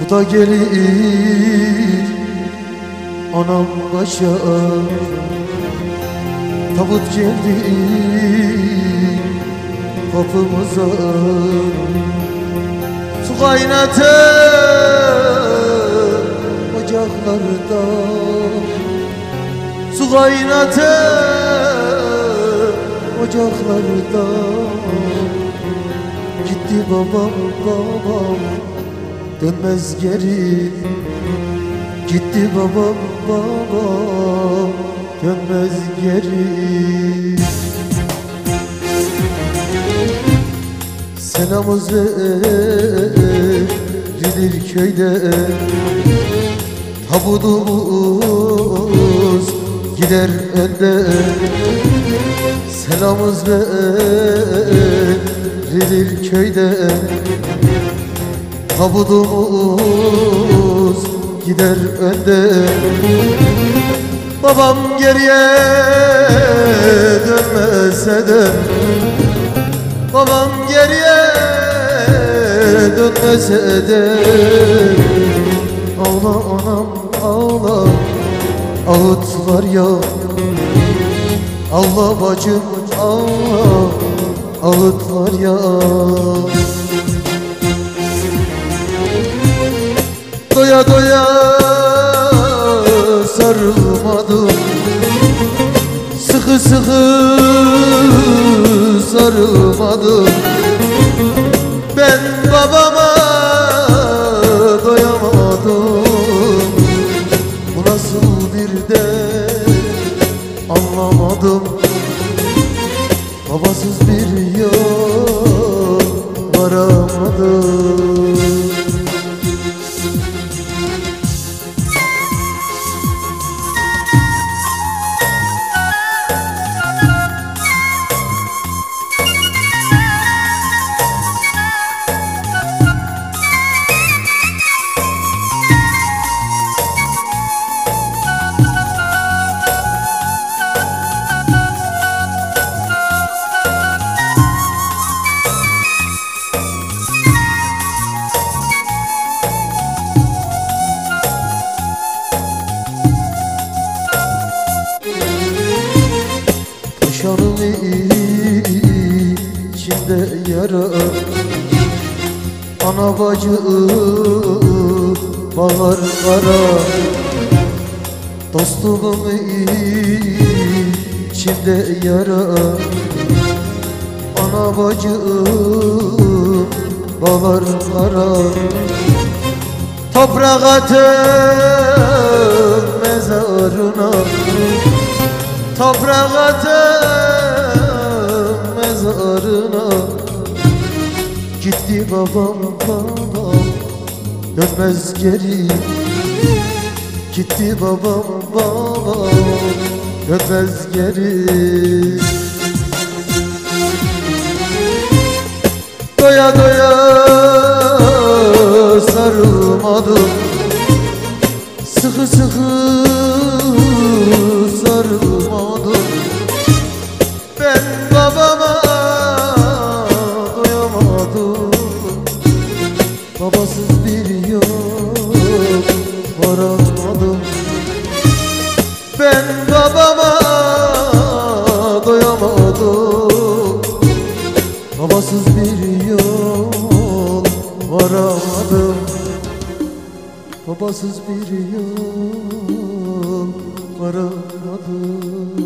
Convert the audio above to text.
Bu da gelir anam başa. Tabut geldi kapımıza. Su kaynatır ocaklarda Su kaynatır ocaklarda. Gitti babam babam dönmez geri. Gitti babam babam dönmez geri. Selamız verilir köyde. Tabudumuz gider önde Selamız verilir köyde. Tabudumuz gider önde. Babam geriye dönmese de Babam geriye dönmese de. Ağla anam ağla Ağıt var ya Allah bacım ağla Ağıt var ya. Doya doya sarılmadım. Sıkı sıkı sarılmadım. Ben babama doyamadım. Bu nasıl bir de anlamadım Babasız bir yol varamadım içimde yara Ana bacı bağlar kara. Dostumun içimde yara Ana bacı bağlar kara. Toprak atın mezarına Toprak atın mezarına Gitti babam babam dönmez geri. Gitti babam babam dönmez geri. Doya doya sarılmadım. Sıkı sıkı varamadım Babasız bir yol varamadım